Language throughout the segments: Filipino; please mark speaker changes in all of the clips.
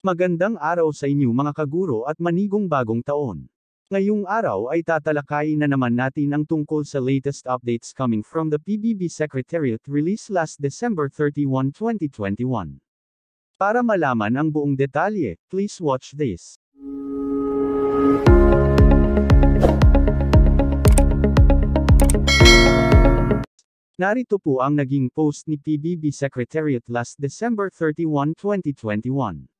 Speaker 1: Magandang araw sa inyo mga kaguro at manigong bagong taon. Ngayong araw ay tatalakayin na naman natin ang tungkol sa latest updates coming from the PBB Secretariat released last December 31, 2021. Para malaman ang buong detalye, please watch this. Narito po ang naging post ni PBB Secretariat last December 31, 2021.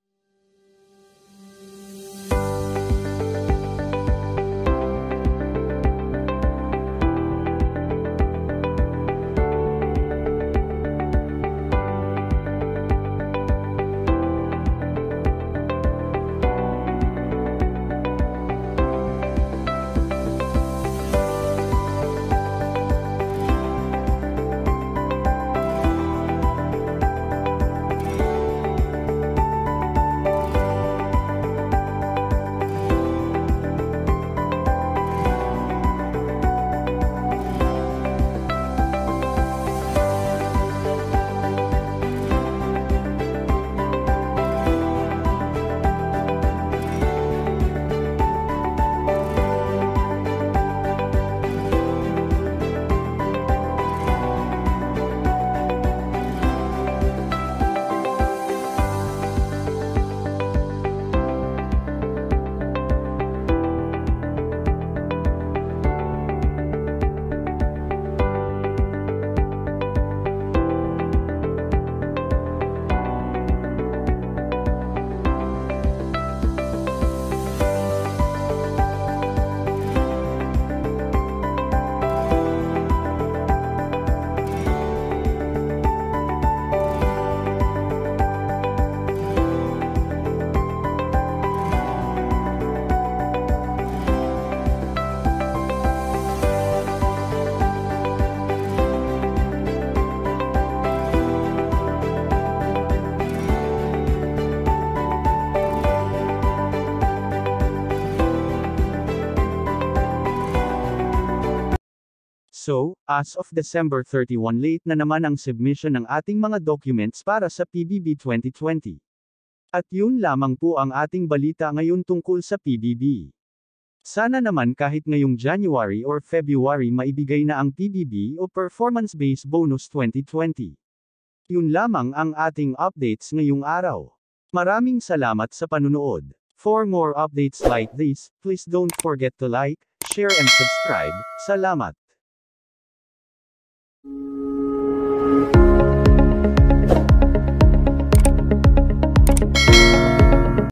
Speaker 1: So, as of December 31 late na naman ang submission ng ating mga documents para sa PBB 2020. At yun lamang po ang ating balita ngayon tungkol sa PBB. Sana naman kahit ngayong January or February maibigay na ang PBB o Performance-Based Bonus 2020. Yun lamang ang ating updates ngayong araw. Maraming salamat sa panunood. For more updates like this, please don't forget to like, share and subscribe. Salamat! you